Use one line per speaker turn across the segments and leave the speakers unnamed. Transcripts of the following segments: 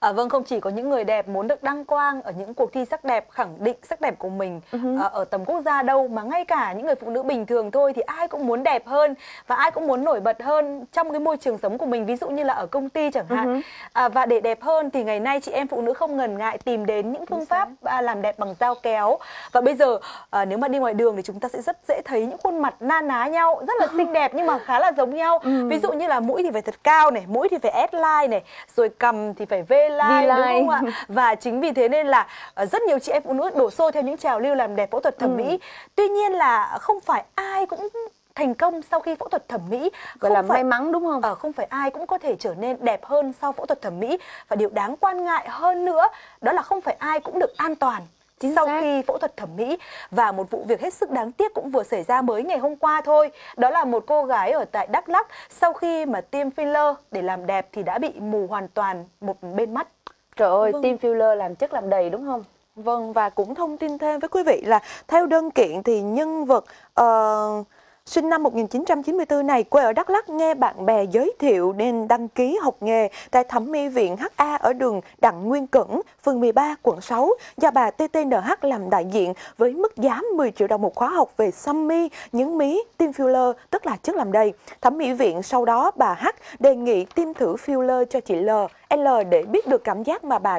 À, vâng, không chỉ có những người đẹp muốn được đăng quang ở những cuộc thi sắc đẹp khẳng định sắc đẹp của mình uh-huh. à, ở tầm quốc gia đâu mà ngay cả những người phụ nữ bình thường thôi thì ai cũng muốn đẹp hơn và ai cũng muốn nổi bật hơn trong cái môi trường sống của mình ví dụ như là ở công ty chẳng hạn. Uh-huh. À, và để đẹp hơn thì ngày nay chị em phụ nữ không ngần ngại tìm đến những phương pháp à, làm đẹp bằng dao kéo và bây giờ à, nếu mà đi ngoài đường thì chúng ta sẽ rất dễ thấy những khuôn mặt na ná nhau rất là xinh đẹp nhưng mà khá là giống nhau. Uh-huh. Ví dụ như là mũi thì phải thật cao này, mũi thì phải S line này, rồi cầm thì phải V line, đúng không ạ? Và chính vì thế nên là uh, rất nhiều chị em phụ nữ đổ xô theo những trào lưu làm đẹp phẫu thuật thẩm ừ. mỹ. Tuy nhiên là không phải ai cũng thành công sau khi phẫu thuật thẩm mỹ
gọi là phải, may mắn đúng không?
Ờ, không phải ai cũng có thể trở nên đẹp hơn sau phẫu thuật thẩm mỹ và điều đáng quan ngại hơn nữa đó là không phải ai cũng được an toàn Chính sau xác. khi phẫu thuật thẩm mỹ và một vụ việc hết sức đáng tiếc cũng vừa xảy ra mới ngày hôm qua thôi đó là một cô gái ở tại Đắk Lắk sau khi mà tiêm filler để làm đẹp thì đã bị mù hoàn toàn một bên mắt
trời ơi vâng. tiêm filler làm chất làm đầy đúng không
vâng và cũng thông tin thêm với quý vị là theo đơn kiện thì nhân vật uh, sinh năm 1994 này quê ở Đắk Lắk nghe bạn bè giới thiệu nên đăng ký học nghề tại Thẩm mỹ viện HA ở đường Đặng Nguyên Cẩn, phường 13, quận 6 do bà TTNH làm đại diện với mức giá 10 triệu đồng một khóa học về xăm mi, nhấn mí, tiêm filler, tức là chất làm đầy. Thẩm mỹ viện sau đó bà H đề nghị tiêm thử filler cho chị L, L để biết được cảm giác mà bà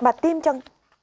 mà tiêm cho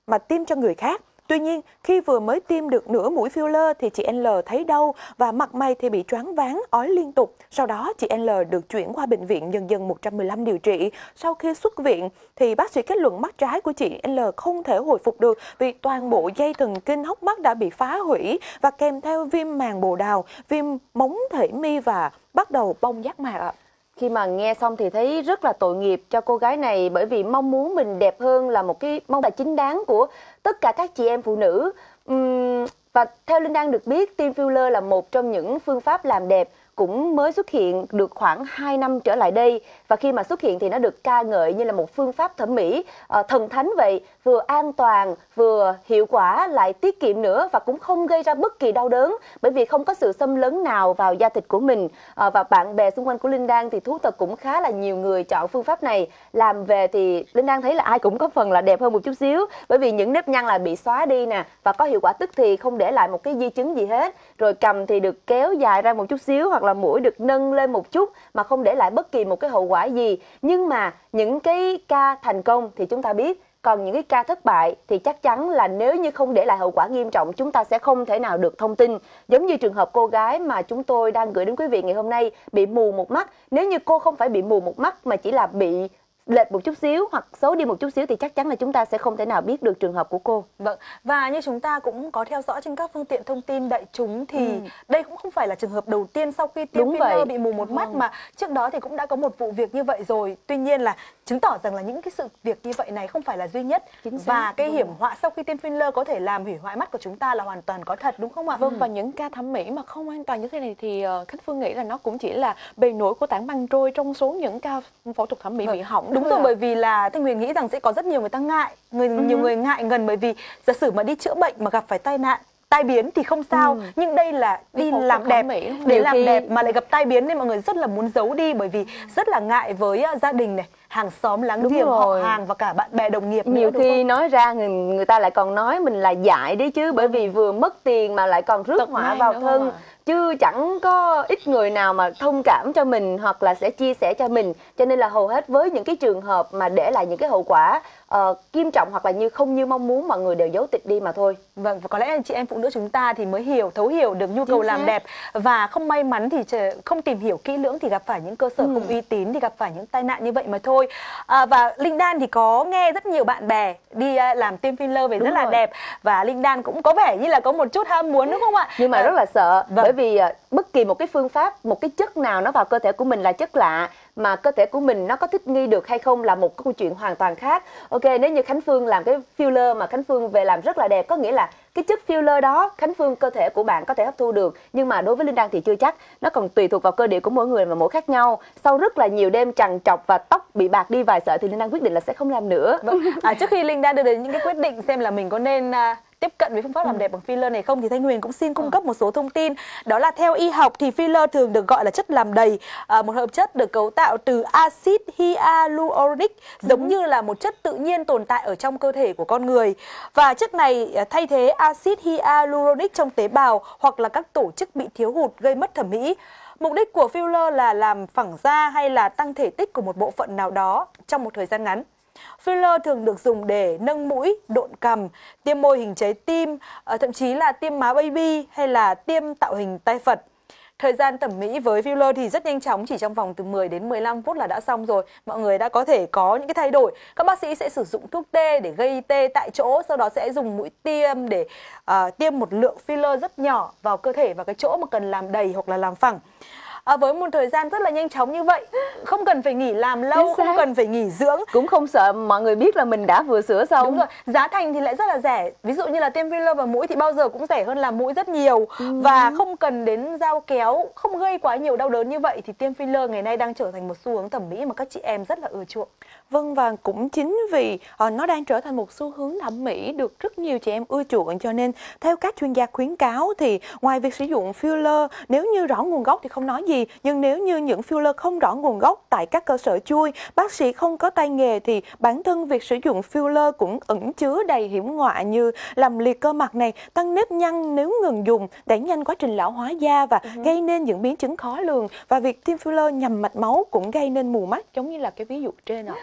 mà tiêm cho người khác. Tuy nhiên, khi vừa mới tiêm được nửa mũi filler thì chị L thấy đau và mặt mày thì bị choáng váng, ói liên tục. Sau đó, chị L được chuyển qua bệnh viện Nhân dân 115 điều trị. Sau khi xuất viện thì bác sĩ kết luận mắt trái của chị L không thể hồi phục được vì toàn bộ dây thần kinh hốc mắt đã bị phá hủy và kèm theo viêm màng bồ đào, viêm móng thể mi và bắt đầu bong giác mạc ạ
khi mà nghe xong thì thấy rất là tội nghiệp cho cô gái này bởi vì mong muốn mình đẹp hơn là một cái mong là chính đáng của tất cả các chị em phụ nữ. Uhm, và theo linh đang được biết tiêm filler là một trong những phương pháp làm đẹp cũng mới xuất hiện được khoảng 2 năm trở lại đây. Và khi mà xuất hiện thì nó được ca ngợi như là một phương pháp thẩm mỹ uh, thần thánh vậy vừa an toàn vừa hiệu quả lại tiết kiệm nữa và cũng không gây ra bất kỳ đau đớn bởi vì không có sự xâm lấn nào vào da thịt của mình. Uh, và bạn bè xung quanh của Linh Đan thì thú thật cũng khá là nhiều người chọn phương pháp này. Làm về thì Linh Đan thấy là ai cũng có phần là đẹp hơn một chút xíu bởi vì những nếp nhăn là bị xóa đi nè và có hiệu quả tức thì không để lại một cái di chứng gì hết rồi cầm thì được kéo dài ra một chút xíu hoặc là mũi được nâng lên một chút mà không để lại bất kỳ một cái hậu quả gì. Nhưng mà những cái ca thành công thì chúng ta biết, còn những cái ca thất bại thì chắc chắn là nếu như không để lại hậu quả nghiêm trọng, chúng ta sẽ không thể nào được thông tin. Giống như trường hợp cô gái mà chúng tôi đang gửi đến quý vị ngày hôm nay bị mù một mắt. Nếu như cô không phải bị mù một mắt mà chỉ là bị lệch một chút xíu hoặc xấu đi một chút xíu thì chắc chắn là chúng ta sẽ không thể nào biết được trường hợp của cô.
Vâng. Và như chúng ta cũng có theo dõi trên các phương tiện thông tin đại chúng thì ừ. đây cũng không phải là trường hợp đầu tiên sau khi tiêm filler bị mù một mắt vâng. mà trước đó thì cũng đã có một vụ việc như vậy rồi. Tuy nhiên là chứng tỏ rằng là những cái sự việc như vậy này không phải là duy nhất và cái hiểm họa sau khi tiêm filler có thể làm hủy hoại mắt của chúng ta là hoàn toàn có thật đúng không ạ?
Vâng ừ. và những ca thẩm mỹ mà không an toàn như thế này thì uh, Khánh Phương nghĩ là nó cũng chỉ là bề nổi của tảng băng trôi trong số những ca phẫu thuật thẩm mỹ vâng. bị hỏng
đúng rồi bởi vì là thanh huyền nghĩ rằng sẽ có rất nhiều người ta ngại người uh-huh. nhiều người ngại gần bởi vì giả sử mà đi chữa bệnh mà gặp phải tai nạn tai biến thì không sao. Ừ. nhưng đây là đi làm đẹp để làm khi... đẹp mà lại gặp tai biến nên mọi người rất là muốn giấu đi bởi vì rất là ngại với uh, gia đình này hàng xóm láng giềng họ hàng và cả bạn bè đồng nghiệp
nhiều nữa, khi nói ra người người ta lại còn nói mình là dại đấy chứ bởi vì vừa mất tiền mà lại còn rước họa vào thân chứ chẳng có ít người nào mà thông cảm cho mình hoặc là sẽ chia sẻ cho mình. Cho nên là hầu hết với những cái trường hợp mà để lại những cái hậu quả uh, nghiêm trọng hoặc là như không như mong muốn mọi người đều giấu tịch đi mà thôi
vâng và có lẽ chị em phụ nữ chúng ta thì mới hiểu thấu hiểu được nhu cầu làm đẹp và không may mắn thì không tìm hiểu kỹ lưỡng thì gặp phải những cơ sở ừ. không uy tín thì gặp phải những tai nạn như vậy mà thôi à, và linh đan thì có nghe rất nhiều bạn bè đi uh, làm tiêm filler về đúng rất rồi. là đẹp và linh đan cũng có vẻ như là có một chút ham muốn đúng không ạ
nhưng mà à, rất là sợ vâng. bởi vì bất kỳ một cái phương pháp một cái chất nào nó vào cơ thể của mình là chất lạ mà cơ thể của mình nó có thích nghi được hay không là một câu chuyện hoàn toàn khác. Ok nếu như khánh phương làm cái filler mà khánh phương về làm rất là đẹp có nghĩa là cái chất filler đó khánh phương cơ thể của bạn có thể hấp thu được nhưng mà đối với linh đan thì chưa chắc. Nó còn tùy thuộc vào cơ địa của mỗi người và mỗi khác nhau. Sau rất là nhiều đêm trằn trọc và tóc bị bạc đi vài sợi thì linh đan quyết định là sẽ không làm nữa.
Vâng. À, trước khi Linh Đan đưa đến những cái quyết định xem là mình có nên à, tiếp cận với phương pháp
Ừ.
làm đẹp bằng filler này không thì Thanh Huyền cũng xin cung cấp một số thông tin. Đó là theo y học thì filler thường được gọi là chất làm đầy, à, một hợp chất được cấu tạo từ axit hyaluronic giống
Ừ.
như là một chất tự nhiên tồn tại ở trong cơ thể của con người. Và chất này à, thay thế axit hyaluronic trong tế bào hoặc là các tổ chức bị thiếu hụt gây mất thẩm mỹ. Mục đích của filler là làm phẳng da hay là tăng thể tích của một bộ phận nào đó trong một thời gian ngắn. Filler thường được dùng để nâng mũi, độn cằm, tiêm môi hình trái tim, ờ, thậm chí là tiêm má baby hay là tiêm tạo hình tay Phật. Thời gian thẩm mỹ với filler thì rất nhanh chóng, chỉ trong vòng từ 10 đến 15 phút là đã xong rồi. Mọi người đã có thể có những cái thay đổi. Các bác sĩ sẽ sử dụng thuốc tê để gây tê tại chỗ, sau đó sẽ dùng mũi tiêm để uh, tiêm một lượng filler rất nhỏ vào cơ thể và cái chỗ mà cần làm đầy hoặc là làm phẳng. À, với một thời gian rất là nhanh chóng như vậy, không cần phải nghỉ làm lâu, không cần phải nghỉ dưỡng.
Cũng không sợ mọi người biết là mình đã vừa sửa xong.
Đúng rồi, giá thành thì lại rất là rẻ. Ví dụ như là tiêm filler vào mũi thì bao giờ cũng rẻ hơn làm mũi rất nhiều. Và không cần đến dao kéo, không gây quá nhiều đau đớn như vậy thì tiêm filler ngày nay đang trở thành một xu hướng thẩm mỹ mà các chị em rất là ưa chuộng.
Vâng và cũng chính vì ờ, nó đang trở thành một xu hướng thẩm mỹ được rất nhiều chị em ưa chuộng. Cho nên theo các chuyên gia khuyến cáo thì ngoài việc sử dụng filler nếu như rõ nguồn gốc thì không nói gì nhưng nếu như những filler không rõ nguồn gốc tại các cơ sở chui bác sĩ không có tay nghề thì bản thân việc sử dụng filler cũng ẩn chứa đầy hiểm họa như làm liệt cơ mặt này tăng nếp nhăn nếu ngừng dùng đẩy nhanh quá trình lão hóa da và gây nên những biến chứng khó lường. Và việc tiêm filler nhằm mạch máu cũng gây nên mù mắt giống như là cái ví dụ trên ạ